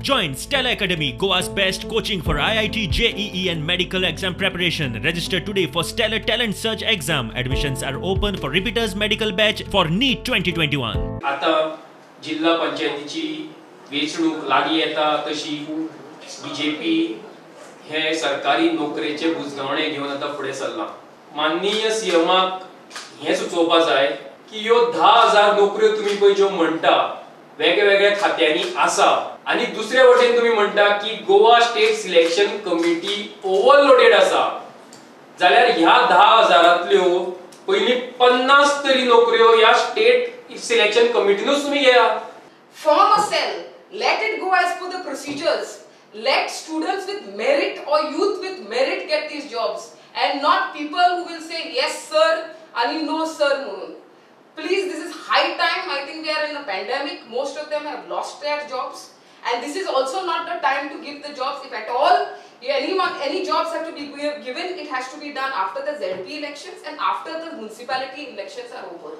Join Stella Academy, Goa's best coaching for IIT, JEE, and medical exam preparation. Register today for Stellar Talent Search exam. Admissions are open for repeaters medical batch for NEET 2021. आता जिल्हा पंचायतीची वेचणूक लागी येता तशी BJP हे सरकारी नोकरेचे बुजगावणे घेऊन आता पुढे सरला माननीय सीएमाक हे सुचोवपा जाय की ह्यो धा हजार नोकऱ्यो तुम्ही पळय ज्यो म्हणटा वेगवेगळ्या खात्यांनी आसा आणि दुसऱ्या वटेन तुम्ही म्हणता की Goa state selection committee overloaded आसा जाल्यार ह्या दहा हजारातल्यो पहिली पन्नास तरी नोकऱ्यो या स्टेट सिलेक्शन कमिटीनच तुम्ही घ्या. फॉर्म असेल let it go as for the procedures let students with merit और youth with merit get these jobs and not people who will say yes sir आणि नो सर म्हणून. Please this is high time I think we are in a pandemic. Most of them have lost their jobs. And this is also not the time to give the jobs. If at all, any, any jobs have to be given, it has to be done after the ZP elections and after the municipality elections are over.